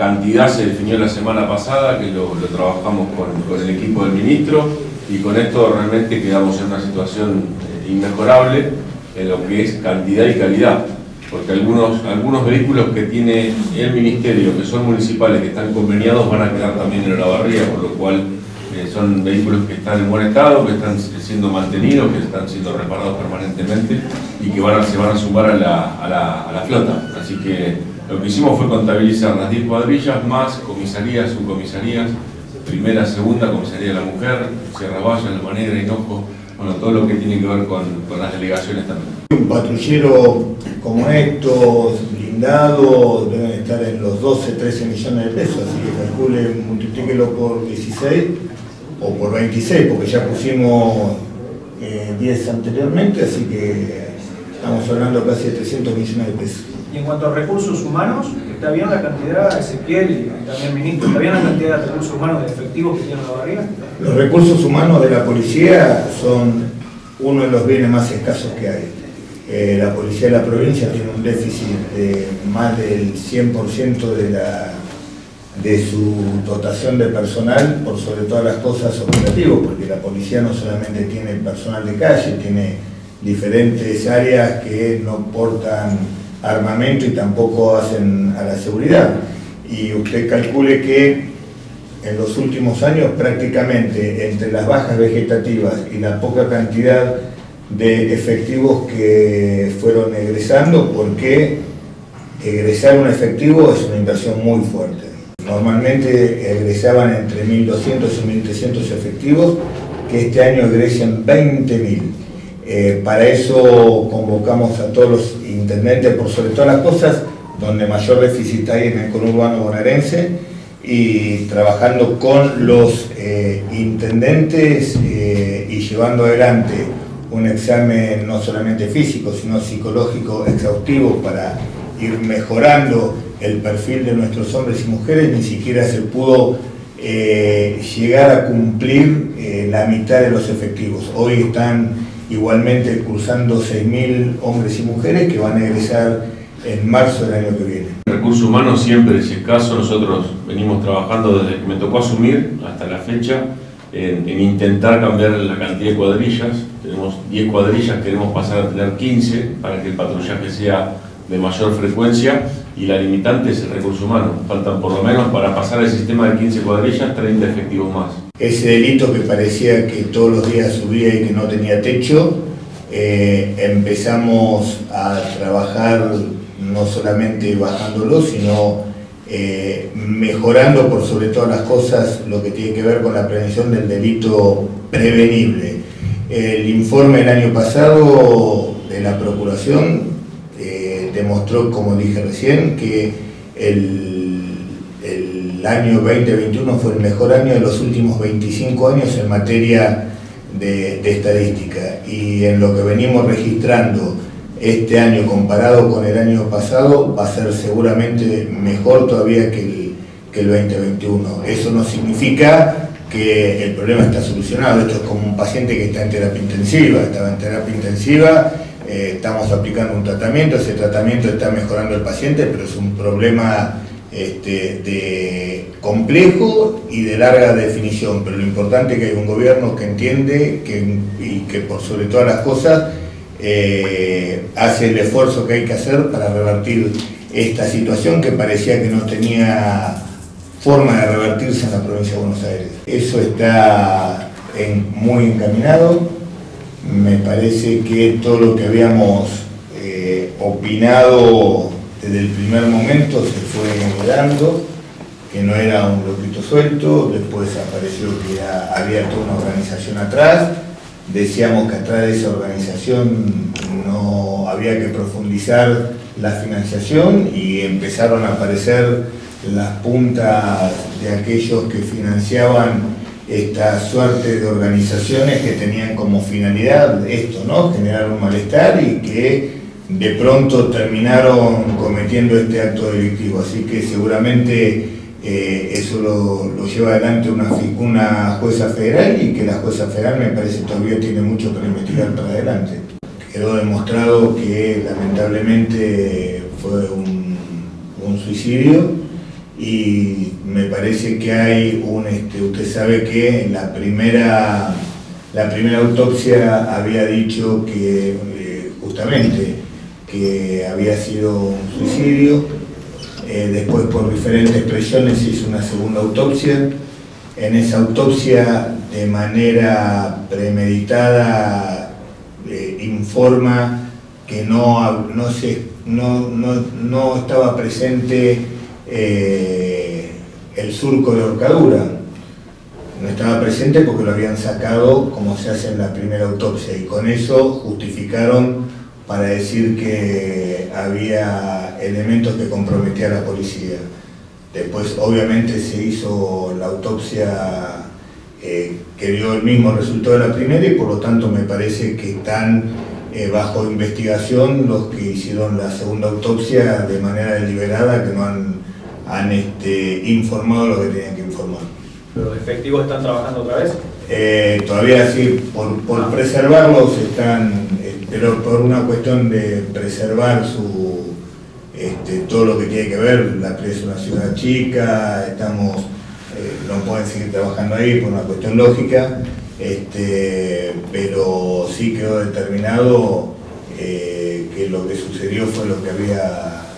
cantidad se definió la semana pasada, que lo, trabajamos con, el equipo del ministro, y con esto realmente quedamos en una situación eh, inmejorable en lo que es cantidad y calidad, porque algunos, algunos vehículos que tiene el ministerio, que son municipales, que están conveniados, van a quedar también en la barría, por lo cual eh, son vehículos que están en buen estado, que están siendo mantenidos, que están siendo reparados permanentemente y que van se van a sumar a la, a la flota. Así que lo que hicimos fue contabilizar las 10 cuadrillas más comisarías, subcomisarías, primera, segunda, comisaría de la mujer, Sierra Valle, La Manera, Hinojo, bueno, todo lo que tiene que ver con, las delegaciones también. Un patrullero como estos, blindado, deben estar en los 12, 13 millones de pesos, así que calcule, multiplíquelo por 16 o por 26, porque ya pusimos 10 eh, anteriormente, así que estamos hablando casi de 300 millones de pesos. Y en cuanto a recursos humanos, ¿está bien la cantidad, Ezequiel y también ministro, está bien la cantidad de recursos humanos de efectivos que tiene la barriga? Los recursos humanos de la policía son uno de los bienes más escasos que hay. Eh, la policía de la provincia tiene un déficit de más del 100% de, la, de su dotación de personal, por sobre todas las cosas operativos, porque la policía no solamente tiene personal de calle, tiene diferentes áreas que no portan armamento y tampoco hacen a la seguridad. Y usted calcule que en los últimos años prácticamente entre las bajas vegetativas y la poca cantidad de efectivos que fueron egresando, porque egresar un efectivo es una inversión muy fuerte. Normalmente egresaban entre 1.200 y 1.300 efectivos, que este año egresen 20.000. Eh, para eso convocamos a todos los intendentes, por sobre todas las cosas, donde mayor déficit hay en el conurbano bonaerense, y trabajando con los eh, intendentes eh, y llevando adelante un examen no solamente físico, sino psicológico exhaustivo para ir mejorando el perfil de nuestros hombres y mujeres, ni siquiera se pudo llegar a cumplir la mitad de los efectivos. Hoy están igualmente cursando 6.000 hombres y mujeres que van a egresar en marzo del año que viene. Recursos humanos siempre es escaso, nosotros venimos trabajando desde que me tocó asumir hasta la fecha en, intentar cambiar la cantidad de cuadrillas, tenemos 10 cuadrillas, queremos pasar a tener 15 para que el patrullaje sea de mayor frecuencia y la limitante es el recurso humano, faltan por lo menos para pasar el sistema de 15 cuadrillas 30 efectivos más ese delito que parecía que todos los días subía y que no tenía techo, eh, empezamos a trabajar no solamente bajándolo, sino eh, mejorando por sobre todas las cosas lo que tiene que ver con la prevención del delito prevenible. El informe del año pasado de la Procuración eh, demostró, como dije recién, que el el año 2021 fue el mejor año de los últimos 25 años en materia de, estadística. Y en lo que venimos registrando este año comparado con el año pasado va a ser seguramente mejor todavía que el, que el 2021. Eso no significa que el problema está solucionado, esto es como un paciente que está en terapia intensiva, estaba en terapia intensiva, eh, estamos aplicando un tratamiento, ese tratamiento está mejorando el paciente, pero es un problema este, de complejo y de larga definición, pero lo importante es que hay un gobierno que entiende y que por sobre todas las cosas eh, hace el esfuerzo que hay que hacer para revertir esta situación que parecía que no tenía forma de revertirse en la provincia de Buenos Aires. Eso está muy encaminado, me parece que todo lo que habíamos eh, opinado desde el primer momento se fue dando, que no era un grupito suelto, después apareció que había toda una organización atrás, decíamos que atrás de esa organización no había que profundizar la financiación y empezaron a aparecer las puntas de aquellos que financiaban esta suerte de organizaciones que tenían como finalidad esto, ¿no? generar un malestar y que de pronto terminaron cometiendo este acto delictivo. Así que seguramente eh, eso lo, lleva adelante una, una jueza federal y que la jueza federal me parece todavía tiene mucho para investigar para adelante. Quedó demostrado que lamentablemente fue un, suicidio y me parece que hay un, este, usted sabe que la primera, la primera autopsia había dicho que eh, justamente que había sido un suicidio, eh, después por diferentes presiones se hizo una segunda autopsia, en esa autopsia de manera premeditada eh, informa que no, no, se, no, no estaba presente eh, el surco de horcadura. No estaba presente porque lo habían sacado como se hace en la primera autopsia y con eso justificaron para decir que había elementos que comprometían a la policía. Después obviamente se hizo la autopsia eh, que dio el mismo resultado de la primera y por lo tanto me parece que están eh, bajo investigación los que hicieron la segunda autopsia de manera deliberada que no han han este, informado lo que tenían que informar. ¿Los efectivos están trabajando otra vez? Eh, todavía sí, por, ah. preservarlos están, pero por una cuestión de preservar su, este, todo lo que tiene que ver, la es una ciudad chica, estamos, eh, no pueden seguir trabajando ahí por una cuestión lógica, este, pero sí quedó determinado que lo que sucedió fue lo que había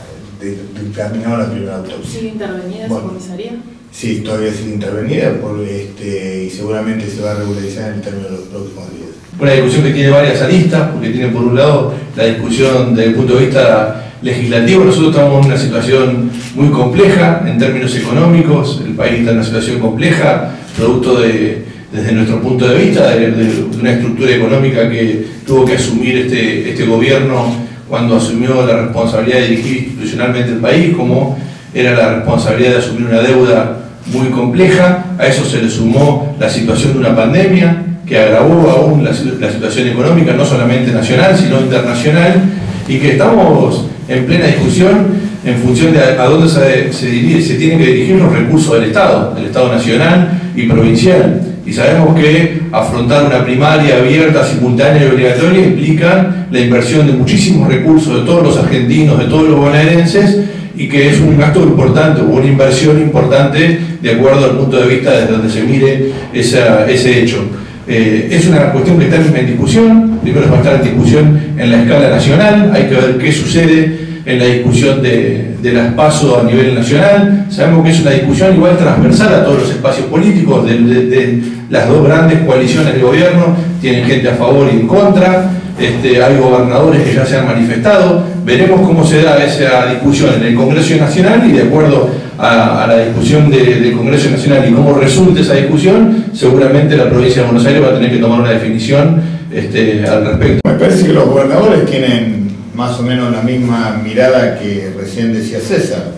terminado la primera autopsia. ¿Sigue intervenida esa comisaría? Sí, todavía sigue intervenida por, este, y seguramente se va a regularizar en el término de los próximos días. Una discusión que tiene varias aristas, porque tiene por un lado la discusión desde el punto de vista legislativo. Nosotros estamos en una situación muy compleja en términos económicos, el país está en una situación compleja, producto de, desde nuestro punto de vista, de, de una estructura económica que tuvo que asumir este, este gobierno cuando asumió la responsabilidad de dirigir institucionalmente el país, como era la responsabilidad de asumir una deuda muy compleja, a eso se le sumó la situación de una pandemia que agravó aún la, situación económica, no solamente nacional, sino internacional, y que estamos en plena discusión en función de a, dónde se, se, se tienen que dirigir los recursos del Estado, del Estado nacional y provincial. Y sabemos que afrontar una primaria abierta, simultánea y obligatoria implica la inversión de muchísimos recursos de todos los argentinos, de todos los bonaerenses, y que es un gasto importante una inversión importante de acuerdo al punto de vista desde donde se mire ese hecho. Eh, es una cuestión que está en discusión, primero va a estar en discusión en la escala nacional, hay que ver qué sucede en la discusión de, de las PASO a nivel nacional. Sabemos que es una discusión igual transversal a todos los espacios políticos de, las dos grandes coaliciones de gobierno, tienen gente a favor y en contra, este, hay gobernadores que ya se han manifestado. Veremos cómo se da esa discusión en el Congreso Nacional y de acuerdo a, la discusión del Congreso Nacional y cómo resulte esa discusión, seguramente la provincia de Buenos Aires va a tener que tomar una definición este, al respecto. Me parece que los gobernadores tienen más o menos la misma mirada que recién decía César.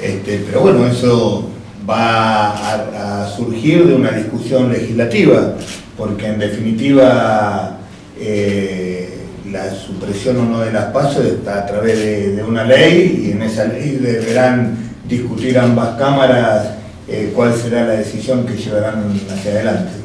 Este, pero bueno, eso va a, surgir de una discusión legislativa, porque en definitiva eh, la supresión o no de las pasos está a través de, una ley y en esa ley deberán discutir ambas cámaras eh, cuál será la decisión que llevarán hacia adelante.